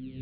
Yeah.